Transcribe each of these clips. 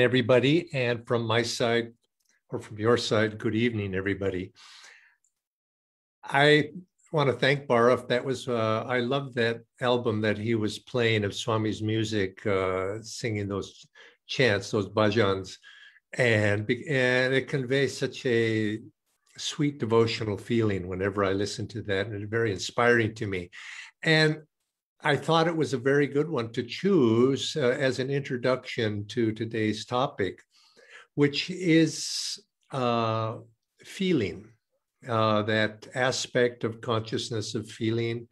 everybody. And from my side, or from your side, good evening, everybody. I want to thank Bharav. That was, uh, I love that album that he was playing of Swami's music, uh, singing those chants, those bhajans. And, and it conveys such a sweet devotional feeling whenever I listen to that, and it's very inspiring to me. And I thought it was a very good one to choose uh, as an introduction to today's topic, which is uh, feeling, uh, that aspect of consciousness of feeling.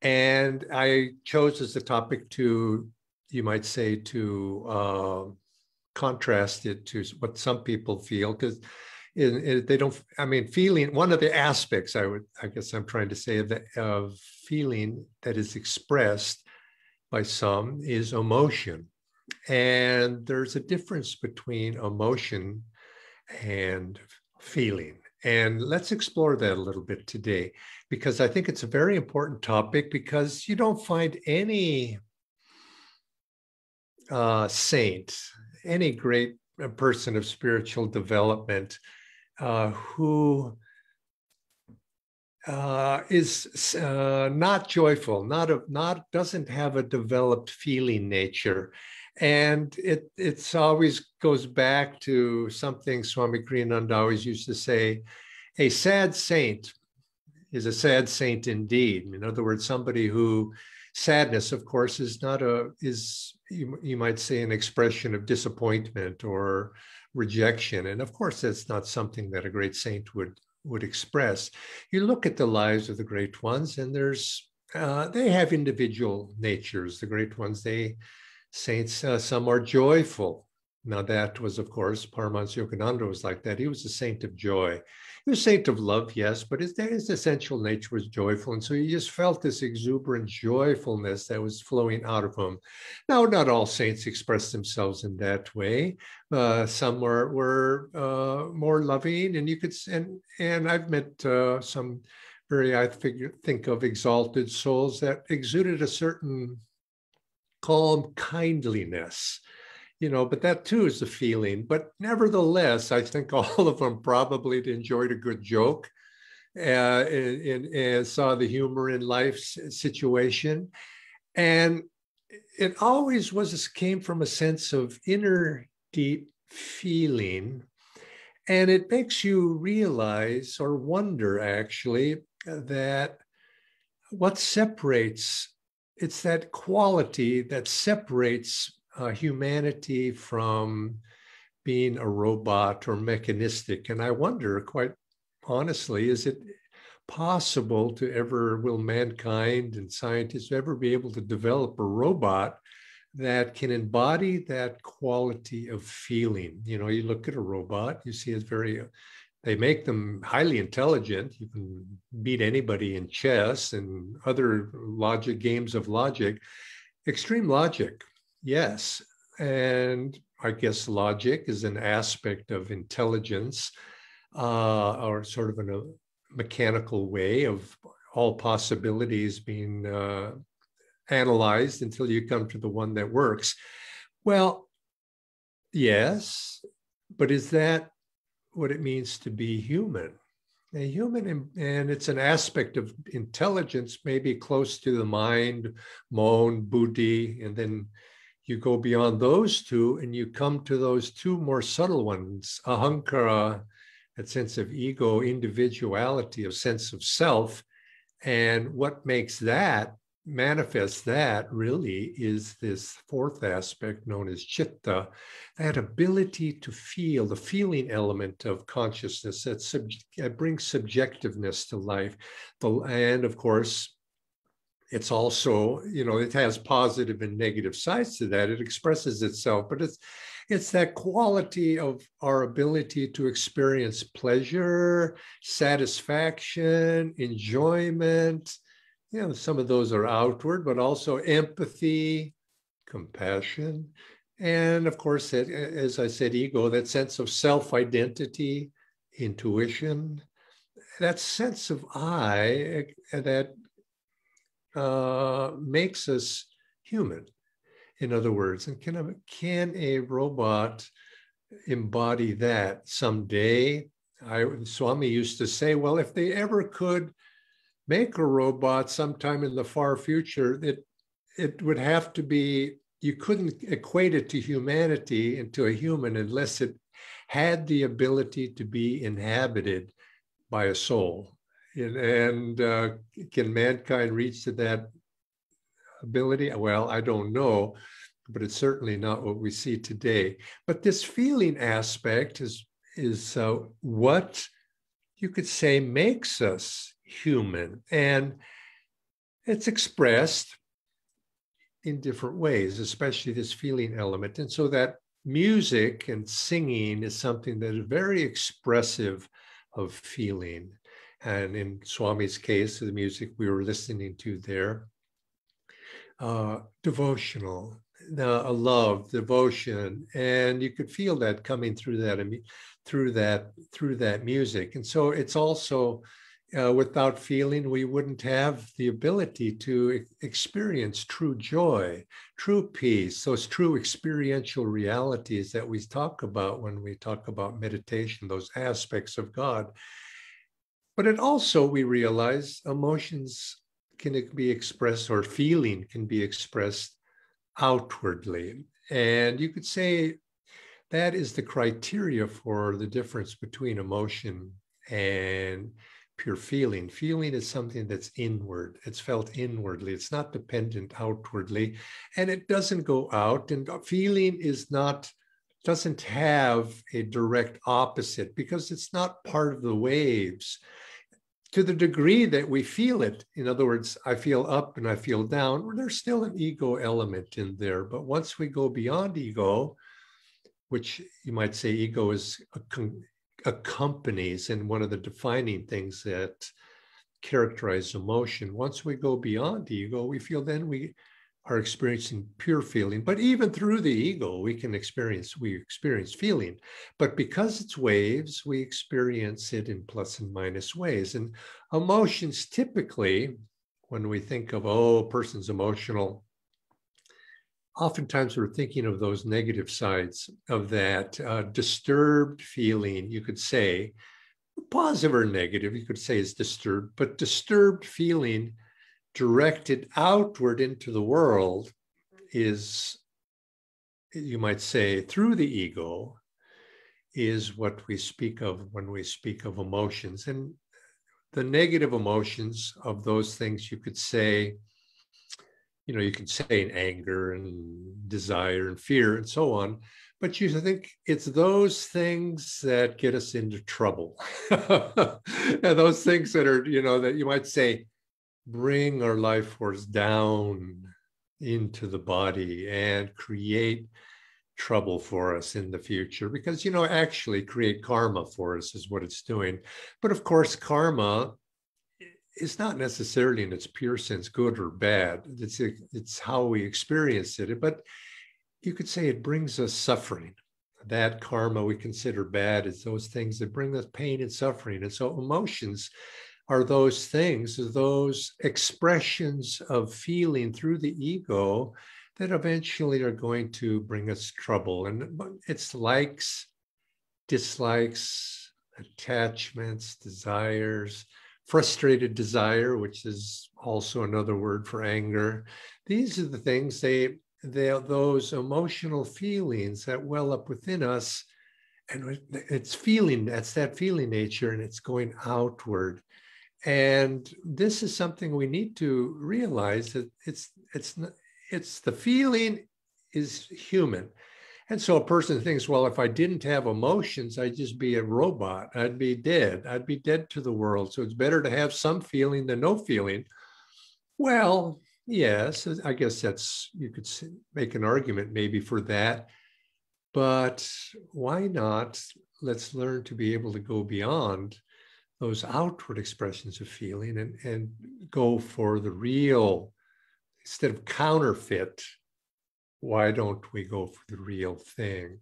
And I chose as the topic to, you might say, to uh, contrast it to what some people feel, because they don't i mean feeling one of the aspects i would i guess i'm trying to say of, the, of feeling that is expressed by some is emotion. And there's a difference between emotion and feeling. And let's explore that a little bit today because i think it's a very important topic because you don't find any uh, saint any great person of spiritual development uh, who uh, is uh, not joyful, not a, not doesn't have a developed feeling nature, and it it's always goes back to something Swami Kriyananda always used to say: a sad saint is a sad saint indeed. In other words, somebody who sadness, of course, is not a is you, you might say an expression of disappointment or rejection. And of course, that's not something that a great saint would would express. You look at the lives of the great ones, and there's uh, they have individual natures. The great ones, they saints, uh, some are joyful. Now that was, of course, Paramahansa Yogananda was like that. He was a saint of joy. He was a saint of love, yes, but his, his essential nature was joyful. And so he just felt this exuberant joyfulness that was flowing out of him. Now, not all saints express themselves in that way. Uh, some were, were uh, more loving, and you could, and, and I've met uh, some very, I figure, think of exalted souls that exuded a certain calm kindliness you know, but that too is a feeling. But nevertheless, I think all of them probably enjoyed a good joke uh, and, and, saw the humor in life's situation. And it always was came from a sense of inner deep feeling. And it makes you realize or wonder actually that what separates it's that quality that separates uh, humanity from being a robot or mechanistic. And I wonder, quite honestly, is it possible to ever, will mankind and scientists ever be able to develop a robot that can embody that quality of feeling? You know, you look at a robot, you see it's very, they make them highly intelligent. You can beat anybody in chess and other logic games of logic, extreme logic Yes. And I guess logic is an aspect of intelligence uh, or sort of a mechanical way of all possibilities being uh, analyzed until you come to the one that works. Well, yes, but is that what it means to be human? A human, and it's an aspect of intelligence, maybe close to the mind, mon, buddhi, and then you go beyond those two and you come to those two more subtle ones ahankara that sense of ego individuality a sense of self. And what makes that manifest that really is this fourth aspect known as chitta that ability to feel the feeling element of consciousness that, sub- that brings subjectiveness to life. The, and of course it's also you know it has positive and negative sides to that. It expresses itself but it's it's that quality of our ability to experience pleasure satisfaction enjoyment. You know some of those are outward but also empathy compassion and of course as i said ego that sense of self identity, intuition that sense of i eh, that uh, makes us human. in other words. And can a, can a robot embody that someday? I Swami used to say, well, if they ever could make a robot sometime in the far future, it it would have to be you couldn't equate it to humanity and to a human unless it had the ability to be inhabited by a soul. And, and uh, can mankind reach to that ability? Well, I don't know, but it's certainly not what we see today. But this feeling aspect is is uh, what you could say makes us human, and it's expressed in different ways, especially this feeling element. And so that music and singing is something that is very expressive of feeling. And in Swami's case, the music we were listening to there, uh, devotional, a love, devotion, and you could feel that coming through that through that through that music. And so it's also uh, without feeling, we wouldn't have the ability to experience true joy, true peace, those true experiential realities that we talk about when we talk about meditation, those aspects of God. But it also, we realize emotions can be expressed or feeling can be expressed outwardly. And you could say that is the criteria for the difference between emotion and pure feeling. Feeling is something that's inward, it's felt inwardly, it's not dependent outwardly, and it doesn't go out. And uh, feeling is not, doesn't have a direct opposite because it's not part of the waves. To the degree that we feel it, in other words, I feel up and I feel down, there's still an ego element in there. But once we go beyond ego, which you might say ego is accompanies and one of the defining things that characterize emotion. Once we go beyond ego, we feel then we are experiencing pure feeling. But even through the ego, we can experience, we experience feeling. But because it's waves, we experience it in plus and minus ways. And emotions typically, when we think of, oh, a person's emotional, oftentimes we're thinking of those negative sides of that uh, disturbed feeling, you could say, positive or negative, you could say is disturbed, but disturbed feeling directed outward into the world is, you might say, through the ego, is what we speak of when we speak of emotions. And the negative emotions of those things, you could say, you know, you can say in anger and desire and fear and so on, but you think it's those things that get us into trouble. and those things that are, you know, that you might say bring our life force down into the body and create trouble for us in the future because you know actually create karma for us is what it's doing but of course karma is not necessarily in its pure sense good or bad. It's it's how we experience it. But you could say it brings us suffering. That karma we consider bad is those things that bring us pain and suffering. And so emotions are those things, those expressions of feeling through the ego that eventually are going to bring us trouble. And it's likes, dislikes, attachments, desires, frustrated desire, which is also another word for anger. These are the things they, they those emotional feelings that well up within us. And it's feeling, that's that feeling nature, and it's going outward. And this is something we need to realize that it's it's it's the feeling is human and so a person thinks, well, if I didn't have emotions, I'd just be a robot. I'd be dead. I'd be dead to the world. So it's better to have some feeling than no feeling. Well, yes, I guess that's, you could make an argument maybe for that. But why not? Let's learn to be able to go beyond those outward expressions of feeling and, and go for the real, instead of counterfeit why don't we go for the real thing?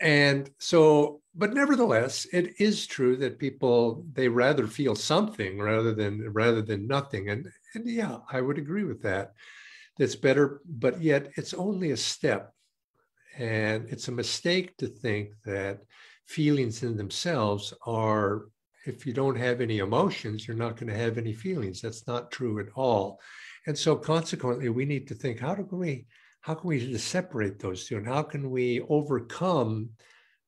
And so, but nevertheless, it is true that people they rather feel something rather than rather than nothing. And, and yeah, I would agree with that. that's better, but yet it's only a step. And it's a mistake to think that feelings in themselves are, if you don't have any emotions, you're not going to have any feelings. That's not true at all. And so consequently, we need to think, how do we, how can we separate those two? And how can we overcome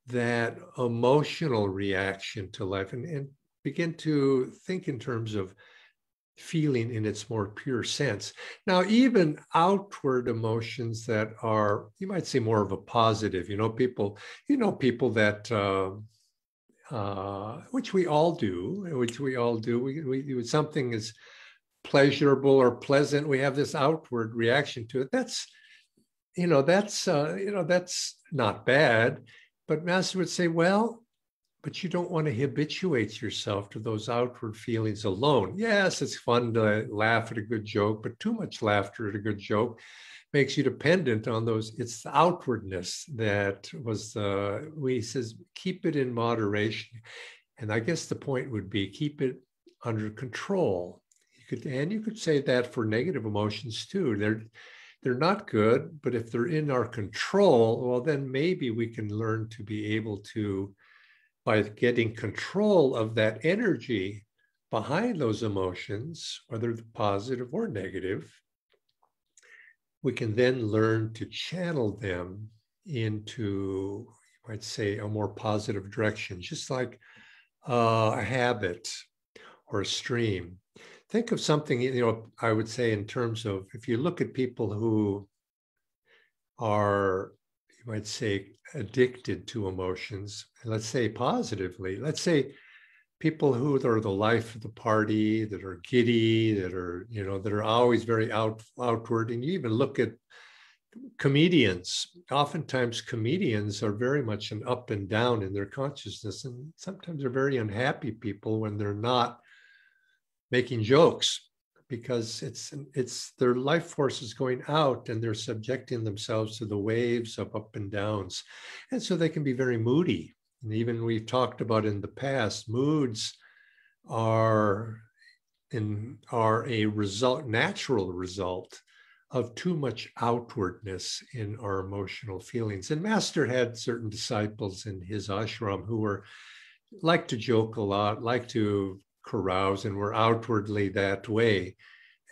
that emotional reaction to life and, and begin to think in terms of feeling in its more pure sense. Now, even outward emotions that are, you might say, more of a positive, you know, people, you know, people that, uh, uh, which we all do, which we all do, we, we, something is pleasurable or pleasant, we have this outward reaction to it. That's, you know, that's, uh, you know, that's not bad. But Master would say, well, but you don't want to habituate yourself to those outward feelings alone. Yes, it's fun to laugh at a good joke, but too much laughter at a good joke makes you dependent on those. It's the outwardness that was the, we says, keep it in moderation. And I guess the point would be keep it under control. You could, and you could say that for negative emotions too. They're, they're not good, but if they're in our control, well, then maybe we can learn to be able to by getting control of that energy behind those emotions, whether positive or negative, we can then learn to channel them into, you might say, a more positive direction, just like uh, a habit or a stream. Think of something, you know, I would say in terms of if you look at people who are, you might say, addicted to emotions, let's say positively, let's say people who are the life of the party, that are giddy, that are, you know, that are always very out, outward. And you even look at comedians. Oftentimes, comedians are very much an up and down in their consciousness. And sometimes they're very unhappy people when they're not making jokes because it's it's their life force is going out and they're subjecting themselves to the waves of up and downs and so they can be very moody and even we've talked about in the past moods are in are a result natural result of too much outwardness in our emotional feelings and master had certain disciples in his ashram who were like to joke a lot like to carouse and were outwardly that way.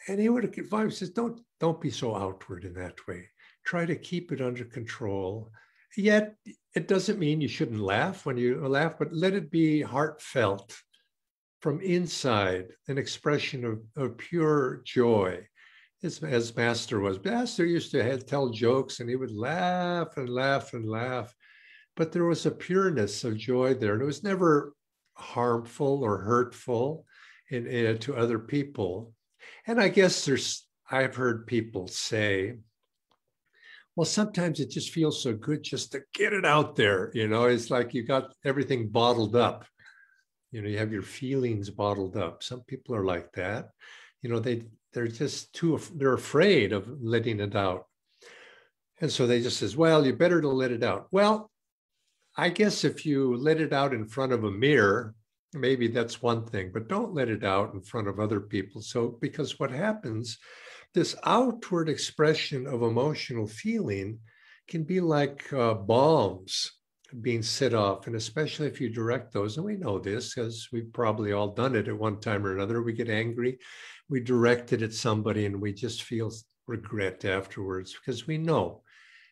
And he would advise says, don't, don't be so outward in that way. Try to keep it under control. Yet it doesn't mean you shouldn't laugh when you laugh, but let it be heartfelt from inside, an expression of, of pure joy. As, as Master was. Master used to have, tell jokes and he would laugh and laugh and laugh. But there was a pureness of joy there. And it was never harmful or hurtful in, in, to other people. And I guess there's, I've heard people say, well, sometimes it just feels so good just to get it out there. You know, it's like you got everything bottled up. You know, you have your feelings bottled up. Some people are like that. You know, they they're just too they're afraid of letting it out. And so they just says, well, you better to let it out. Well, I guess if you let it out in front of a mirror, maybe that's one thing, but don't let it out in front of other people. So, because what happens, this outward expression of emotional feeling can be like uh, bombs being set off. And especially if you direct those, and we know this because we've probably all done it at one time or another. We get angry, we direct it at somebody, and we just feel regret afterwards because we know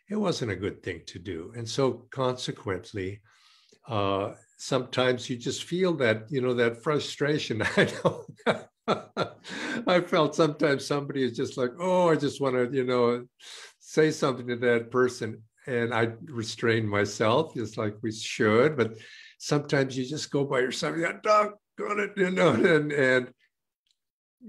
it wasn't a good thing to do. And so consequently, uh, sometimes you just feel that, you know, that frustration. I know. I felt sometimes somebody is just like, oh, I just want to, you know, say something to that person. And I restrain myself, just like we should. But sometimes you just go by yourself, yeah, dog, got it, you know, and and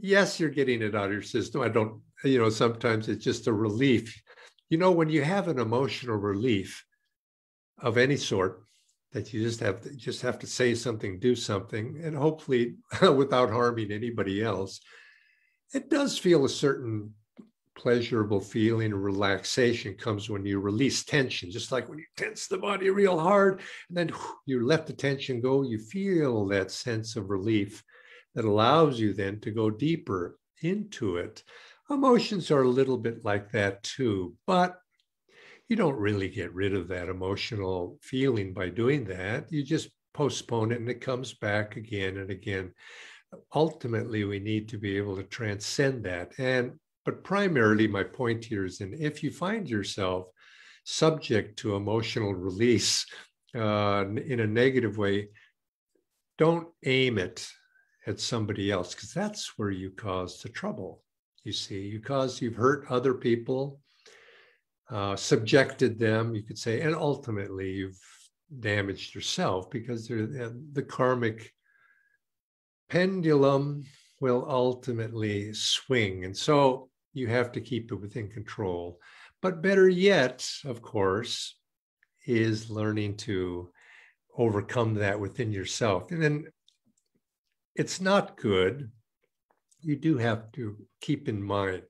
yes, you're getting it out of your system. I don't, you know, sometimes it's just a relief you know, when you have an emotional relief of any sort, that you just have to just have to say something, do something, and hopefully without harming anybody else, it does feel a certain pleasurable feeling of relaxation comes when you release tension, just like when you tense the body real hard, and then you let the tension go, you feel that sense of relief that allows you then to go deeper into it. Emotions are a little bit like that too, but you don't really get rid of that emotional feeling by doing that. You just postpone it and it comes back again and again. Ultimately, we need to be able to transcend that. And but primarily, my point here is in if you find yourself subject to emotional release uh, in a negative way, don't aim it at somebody else because that's where you cause the trouble. You see, you cause you've hurt other people, uh, subjected them, you could say, and ultimately you've damaged yourself because the karmic pendulum will ultimately swing. And so you have to keep it within control. But better yet, of course, is learning to overcome that within yourself. And then it's not good. You do have to keep in mind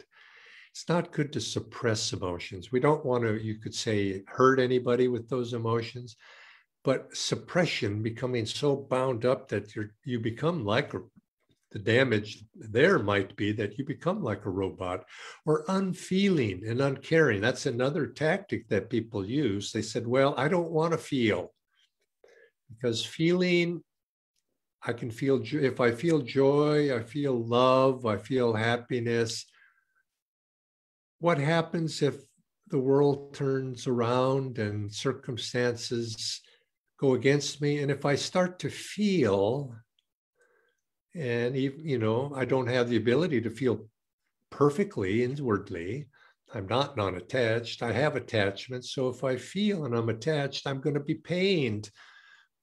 it's not good to suppress emotions. We don't want to, you could say, hurt anybody with those emotions, but suppression becoming so bound up that you you become like the damage there might be that you become like a robot or unfeeling and uncaring. That's another tactic that people use. They said, Well, I don't want to feel because feeling I can feel if I feel joy, I feel love, I feel happiness. What happens if the world turns around and circumstances go against me? And if I start to feel, and you know, I don't have the ability to feel perfectly inwardly, I'm not non attached. I have attachment. So if I feel and I'm attached, I'm going to be pained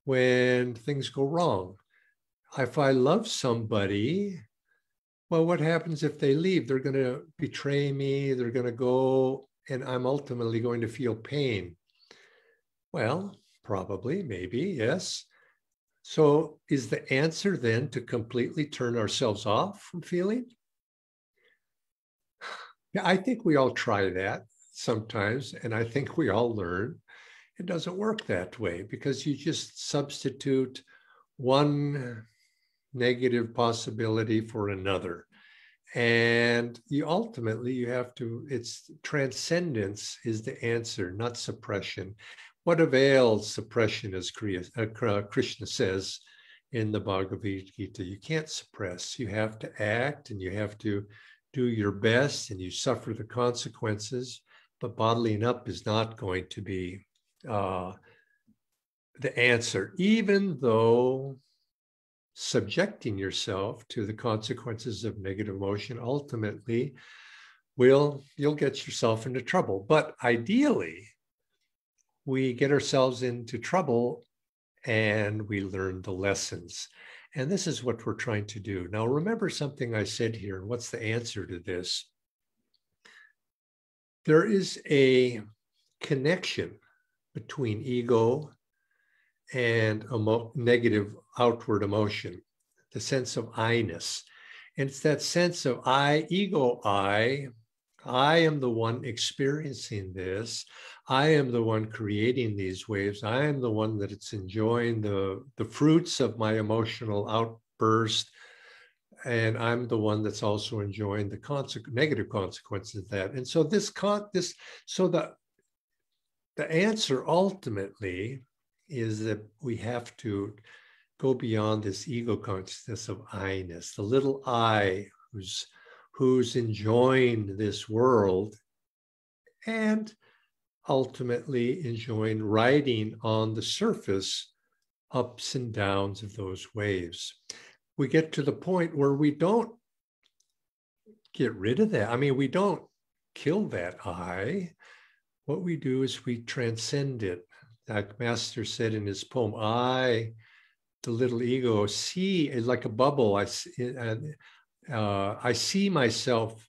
when things go wrong if I love somebody, well, what happens if they leave? They're going to betray me, they're going to go, and I'm ultimately going to feel pain. Well, probably, maybe, yes. So, is the answer then to completely turn ourselves off from feeling? Yeah, I think we all try that sometimes, and I think we all learn it doesn't work that way because you just substitute one negative possibility for another. And you ultimately you have to it's transcendence is the answer not suppression. What avails suppression as uh, krishna says in the bhagavad gita? You can't suppress. You have to act and you have to do your best and you suffer the consequences. But bottling up is not going to be uh, the answer even though subjecting yourself to the consequences of negative emotion ultimately will you'll get yourself into trouble. But ideally we get ourselves into trouble and we learn the lessons. And this is what we're trying to do. Now remember something i said here what's the answer to this? There is a connection between ego and emo- negative outward emotion, the sense of I-ness. And it's that sense of I, ego I, I am the one experiencing this. I am the one creating these waves. I am the one that it's enjoying the, the fruits of my emotional outburst. And I'm the one that's also enjoying the negative consequences of that. And so this con this so the the answer ultimately is that we have to go beyond this ego consciousness of I-ness, the little I who's who's enjoying this world and ultimately enjoying riding on the surface ups and downs of those waves. We get to the point where we don't get rid of that. I mean, we don't kill that I. What we do is we transcend it like Master said in his poem, I, the little ego, see like a bubble. I, uh, I see myself.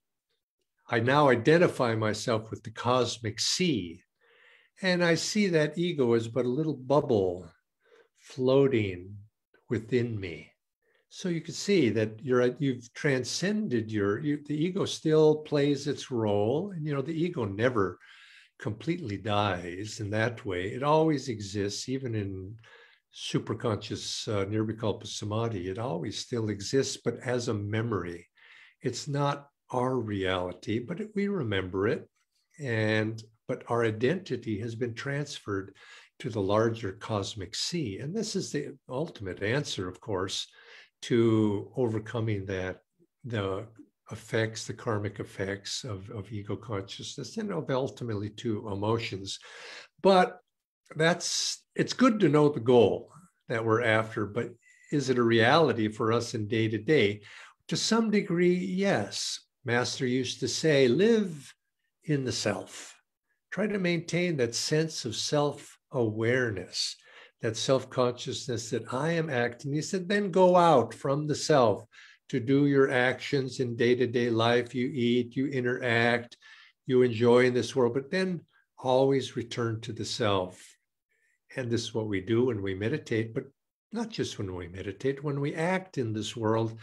I now identify myself with the cosmic sea. And I see that ego as but a little bubble floating within me. So you can see that you're you've transcended your you, the ego still plays its role, and you know the ego never completely dies in that way. It always exists, even in superconscious uh, nirvikalpa samadhi. It always still exists, but as a memory. It's not our reality, but we remember it. And but our identity has been transferred to the larger cosmic sea. And this is the ultimate answer, of course, to overcoming that, the effects, the karmic effects of, of ego consciousness and of ultimately to emotions. But that's it's good to know the goal that we're after, but is it a reality for us in day to day? To some degree, yes. Master used to say, live in the self. Try to maintain that sense of self awareness, that self consciousness that I am acting. He said, then go out from the self to do your actions in day to day life. You eat, you interact, you enjoy in this world, but then always return to the self. And this is what we do when we meditate, but not just when we meditate, when we act in this world,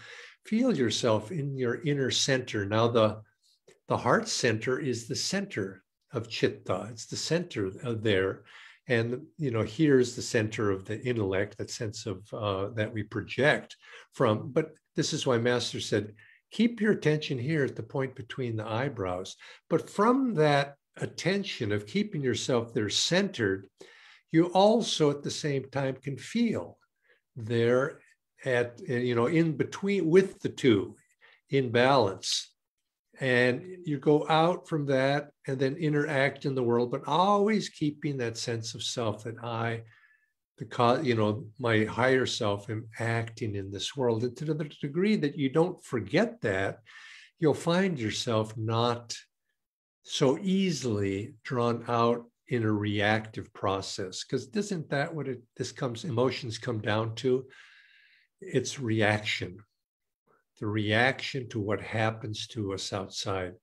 feel yourself in your inner center. Now, the, the heart center is the center of chitta, it's the center of there. And you know, here's the center of the intellect, that sense of uh, that we project from. But this is why Master said, keep your attention here at the point between the eyebrows. But from that attention of keeping yourself there centered, you also at the same time can feel there at, you know, in between with the two in balance. And you go out from that and then interact in the world, but always keeping that sense of self that I, the cause, you know, my higher self am acting in this world. And to the degree that you don't forget that, you'll find yourself not so easily drawn out in a reactive process because isn't that what it this comes emotions come down to it's reaction the reaction to what happens to us outside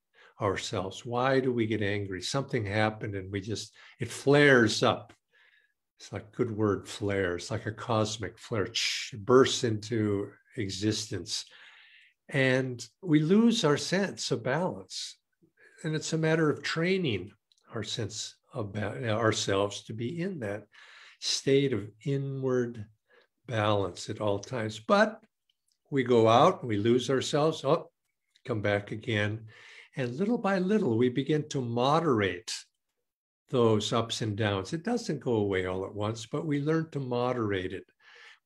ourselves. Why do we get angry? Something happened and we just it flares up. It's like good word flare. It's like a cosmic flare. It bursts into existence. And we lose our sense of balance. And it's a matter of training our sense about ourselves to be in that state of inward balance at all times. But we go out, we lose ourselves, oh, come back again. And little by little, we begin to moderate those ups and downs. It doesn't go away all at once, but we learn to moderate it.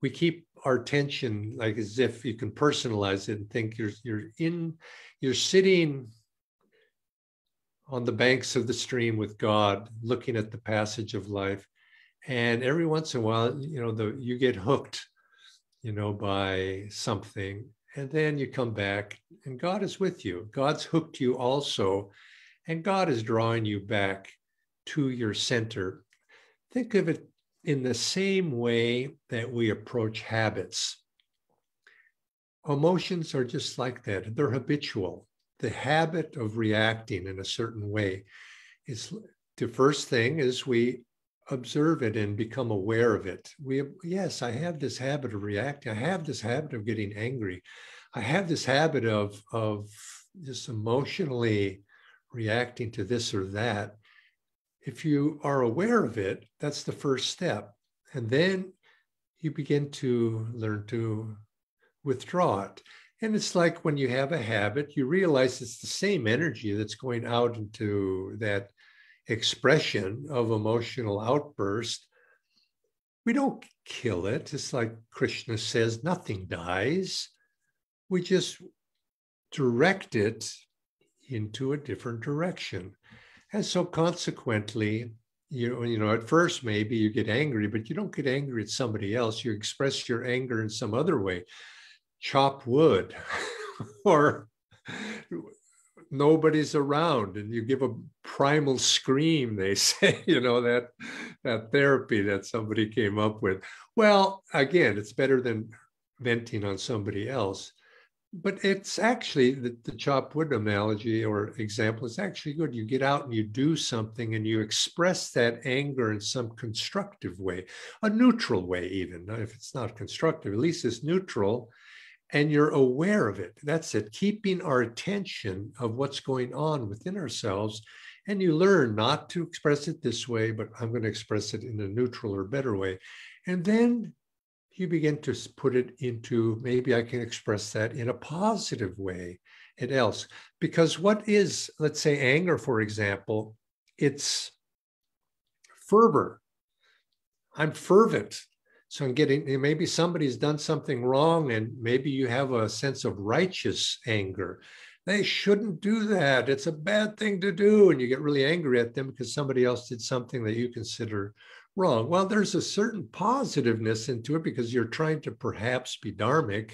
We keep our tension like as if you can personalize it and think you're you're in, you're sitting on the banks of the stream with God, looking at the passage of life. And every once in a while, you know, the you get hooked, you know, by something, and then you come back, and God is with you. God's hooked you also, and God is drawing you back to your center. Think of it in the same way that we approach habits. Emotions are just like that. They're habitual the habit of reacting in a certain way is the first thing is we observe it and become aware of it. We yes, I have this habit of reacting. I have this habit of getting angry. I have this habit of of just emotionally reacting to this or that. If you are aware of it, that's the first step. And then you begin to learn to withdraw it. And it's like when you have a habit, you realize it's the same energy that's going out into that expression of emotional outburst. We don't kill it. It's like Krishna says, nothing dies. We just direct it into a different direction. And so consequently, you, you know, at first maybe you get angry, but you don't get angry at somebody else. You express your anger in some other way chop wood or nobody's around and you give a primal scream they say you know that that therapy that somebody came up with. Well again it's better than venting on somebody else but it's actually the, the chop wood analogy or example is actually good. You get out and you do something and you express that anger in some constructive way a neutral way even if it's not constructive at least it's neutral and you're aware of it. That's it, keeping our attention of what's going on within ourselves. And you learn not to express it this way, but I'm going to express it in a neutral or better way. And then you begin to put it into maybe I can express that in a positive way. it else. Because what is, let's say, anger, for example, it's fervor. I'm fervent. So I'm getting, maybe somebody's done something wrong and maybe you have a sense of righteous anger. They shouldn't do that. It's a bad thing to do. And you get really angry at them because somebody else did something that you consider wrong. Well, there's a certain positiveness into it because you're trying to perhaps be dharmic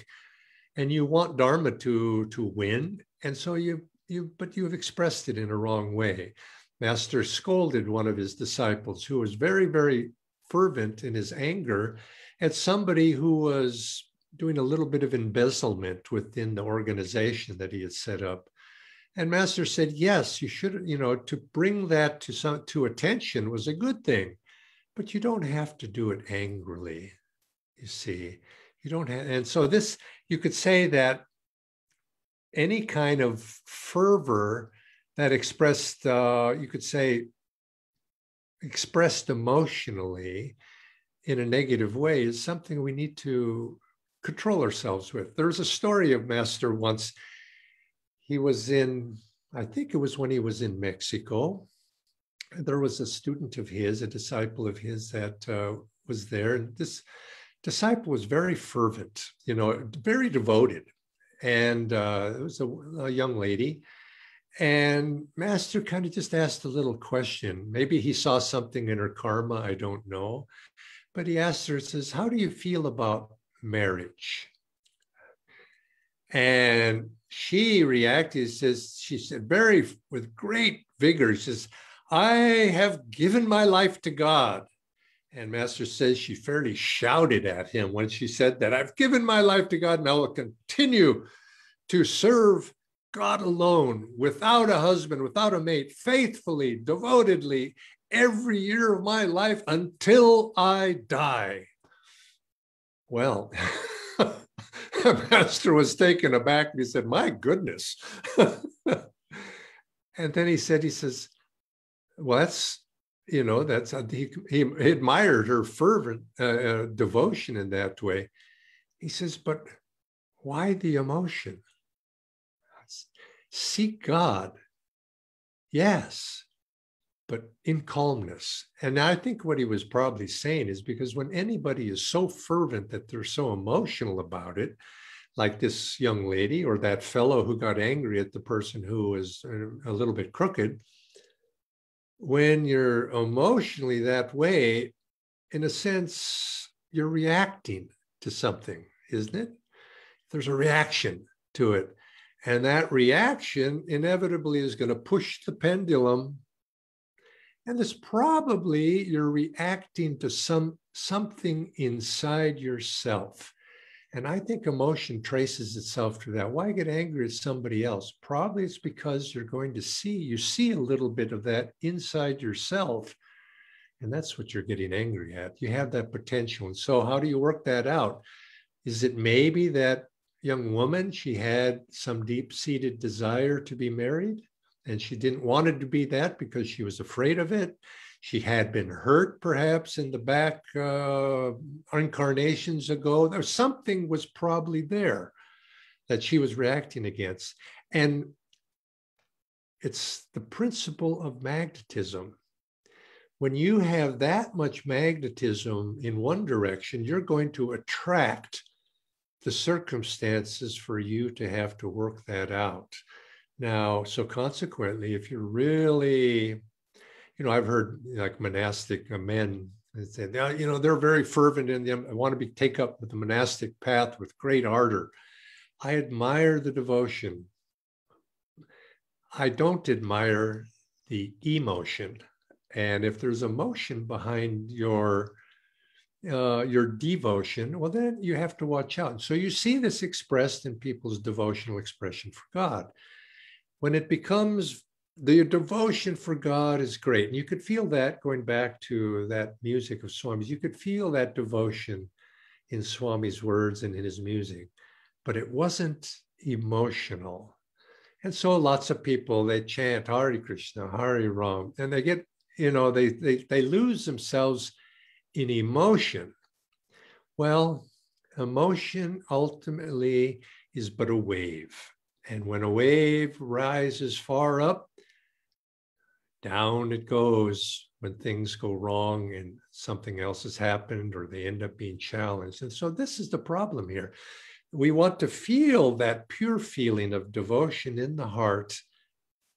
and you want dharma to to win and so you you but you've expressed it in a wrong way master scolded one of his disciples who was very very fervent in his anger at somebody who was doing a little bit of embezzlement within the organization that he had set up. And master said yes you should you know to bring that to some to attention was a good thing but you don't have to do it angrily you see. You don't have and so this you could say that any kind of fervor that expressed, uh, you could say, expressed emotionally in a negative way is something we need to control ourselves with. There's a story of Master once. He was in, I think it was when he was in Mexico. There was a student of his, a disciple of his that uh, was there. And this disciple was very fervent, you know, very devoted. And uh, it was a, a young lady. And Master kind of just asked a little question. Maybe he saw something in her karma, I don't know. But he asked her, says, How do you feel about marriage? And she reacted, says, she said, very with great vigor, says, I have given my life to God. And Master says she fairly shouted at him when she said that I've given my life to God and I will continue to serve God alone, without a husband, without a mate, faithfully, devotedly, every year of my life until I die. Well, the Master was taken aback and he said, My goodness. and then he said, He says, Well, that's you know that's a, he, he admired her fervent uh, uh, devotion in that way he says but why the emotion seek god yes but in calmness and i think what he was probably saying is because when anybody is so fervent that they're so emotional about it like this young lady or that fellow who got angry at the person who was uh, a little bit crooked when you're emotionally that way, in a sense, you're reacting to something, isn't it? There's a reaction to it. And that reaction inevitably is going to push the pendulum. And it's probably you're reacting to some something inside yourself. And I think emotion traces itself to that. Why get angry at somebody else? Probably it's because you're going to see, you see a little bit of that inside yourself. And that's what you're getting angry at. You have that potential. And so, how do you work that out? Is it maybe that young woman, she had some deep seated desire to be married and she didn't want it to be that because she was afraid of it? She had been hurt perhaps in the back uh, incarnations ago. There something was probably there that she was reacting against. And it's the principle of magnetism. When you have that much magnetism in one direction, you're going to attract the circumstances for you to have to work that out. Now, so consequently, if you're really you know, I've heard like monastic men say, you know, they're very fervent in them. I want to be take up with the monastic path with great ardor. I admire the devotion. I don't admire the emotion. And if there's emotion behind your uh, your devotion, well, then you have to watch out. So you see this expressed in people's devotional expression for God. When it becomes the devotion for God is great. And you could feel that going back to that music of Swami's, you could feel that devotion in Swami's words and in his music, but it wasn't emotional. And so lots of people they chant Hare Krishna, Hare Ram, and they get, you know, they they they lose themselves in emotion. Well, emotion ultimately is but a wave. And when a wave rises far up, down it goes when things go wrong and something else has happened or they end up being challenged. And so this is the problem here. We want to feel that pure feeling of devotion in the heart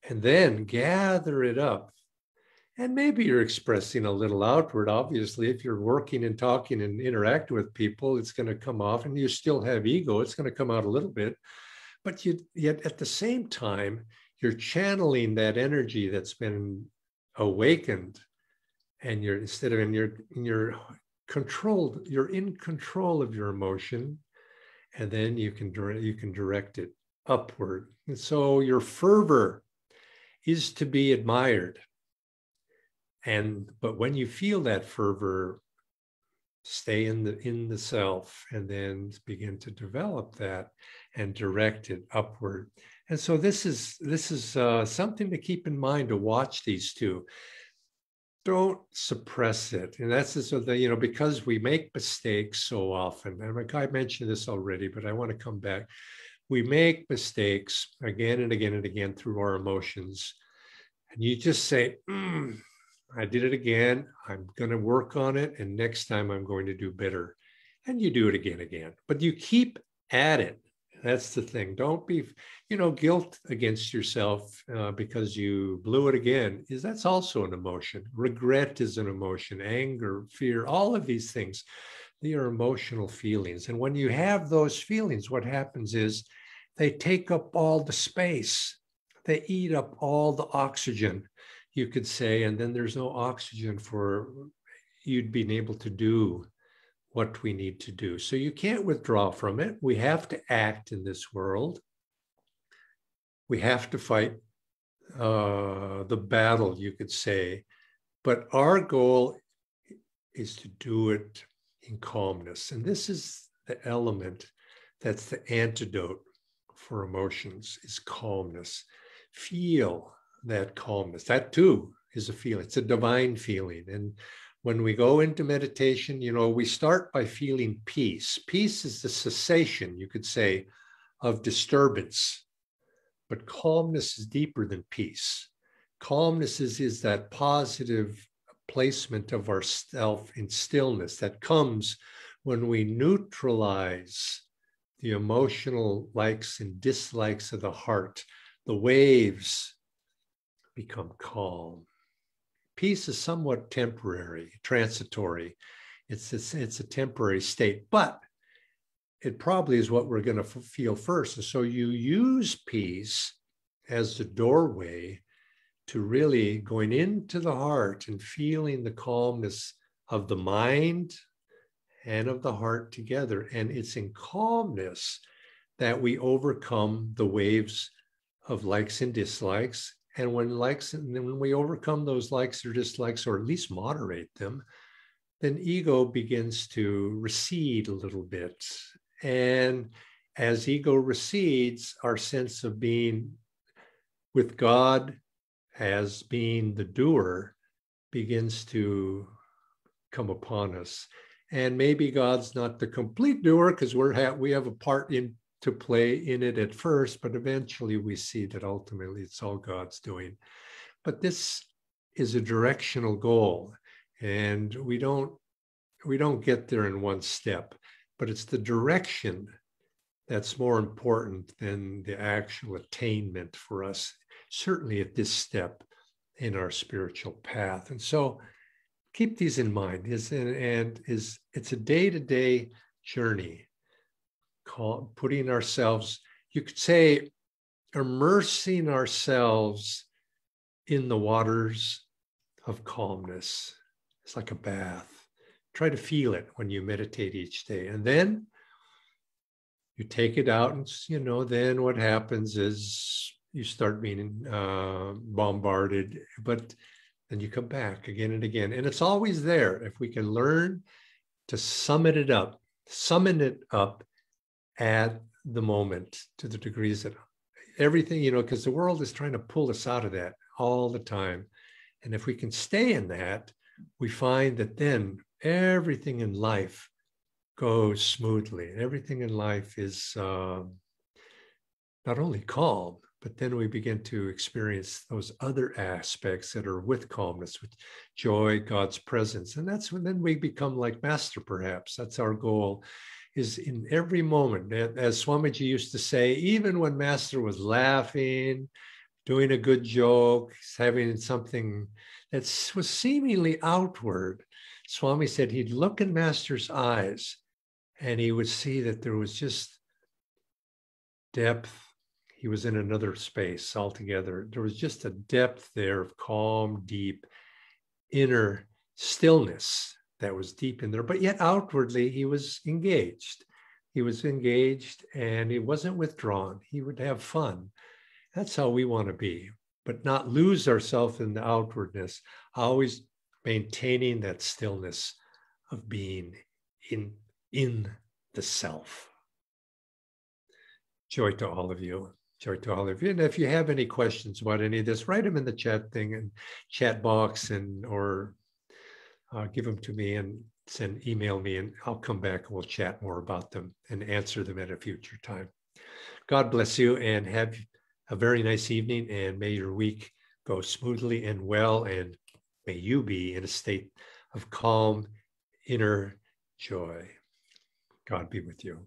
and then gather it up. And maybe you're expressing a little outward. Obviously, if you're working and talking and interact with people, it's going to come off, and you still have ego, it's going to come out a little bit. But you, yet at the same time, you're channeling that energy that's been awakened and you're instead of in your in your controlled you're in control of your emotion and then you can you can direct it upward and so your fervor is to be admired and but when you feel that fervor stay in the in the self and then begin to develop that and direct it upward and so this is this is uh, something to keep in mind to watch these two don't suppress it. And that's so that, you know, because we make mistakes so often, and I mentioned this already, but I want to come back. We make mistakes again and again and again through our emotions. And you just say, mm, I did it again. I'm going to work on it. And next time I'm going to do better. And you do it again, again. But you keep at it. That's the thing. Don't be, you know, guilt against yourself uh, because you blew it again. Is that's also an emotion. Regret is an emotion. Anger, fear, all of these things, they are emotional feelings. And when you have those feelings, what happens is they take up all the space. They eat up all the oxygen, you could say, and then there's no oxygen for you'd been able to do what we need to do. So you can't withdraw from it. We have to act in this world. We have to fight uh, the battle, you could say. But our goal is to do it in calmness. And this is the element that's the antidote for emotions is calmness. Feel that calmness. That too is a feeling. It's a divine feeling. And when we go into meditation, you know, we start by feeling peace. Peace is the cessation, you could say, of disturbance. But calmness is deeper than peace. Calmness is, is that positive placement of our self in stillness that comes when we neutralize the emotional likes and dislikes of the heart. The waves become calm peace is somewhat temporary, transitory. It's a, it's a temporary state, but it probably is what we're going to f- feel first. And so you use peace as the doorway to really going into the heart and feeling the calmness of the mind and of the heart together. And it's in calmness that we overcome the waves of likes and dislikes and when likes, and when we overcome those likes or dislikes, or at least moderate them, then ego begins to recede a little bit. And as ego recedes, our sense of being with God as being the doer begins to come upon us. And maybe God's not the complete doer because we're ha- we have a part in to play in it at first, but eventually we see that ultimately it's all God's doing. But this is a directional goal, and we don't we don't get there in one step, but it's the direction that's more important than the actual attainment for us, certainly at this step in our spiritual path. And so keep these in mind is and is it's a day-to-day journey call, putting ourselves, you could say, immersing ourselves in the waters of calmness. It's like a bath. Try to feel it when you meditate each day. And then you take it out, and you know, then what happens is you start being uh, bombarded, but then you come back again and again. And it's always there. If we can learn to summon it up, summon it up at the moment to the degrees that everything, you know, because the world is trying to pull us out of that all the time. And if we can stay in that, we find that then everything in life goes smoothly. And everything in life is uh, not only calm, but then we begin to experience those other aspects that are with calmness, with joy, God's presence. And that's when then we become like Master, perhaps. That's our goal, is in every moment. As Swamiji used to say, even when Master was laughing, doing a good joke, having something that was seemingly outward, Swami said he'd look in Master's eyes and he would see that there was just depth. He was in another space altogether. There was just a depth there of calm, deep, inner stillness that was deep in there. But yet outwardly, he was engaged. He was engaged and he wasn't withdrawn. He would have fun. That's how we want to be, but not lose ourselves in the outwardness, always maintaining that stillness of being in, in the self. Joy to all of you. Joy to all of you. And if you have any questions about any of this, write them in the chat thing and chat box and or uh, give them to me and send email me and I'll come back and we'll chat more about them and answer them at a future time. God bless you and have a very nice evening and may your week go smoothly and well and may you be in a state of calm inner joy. God be with you.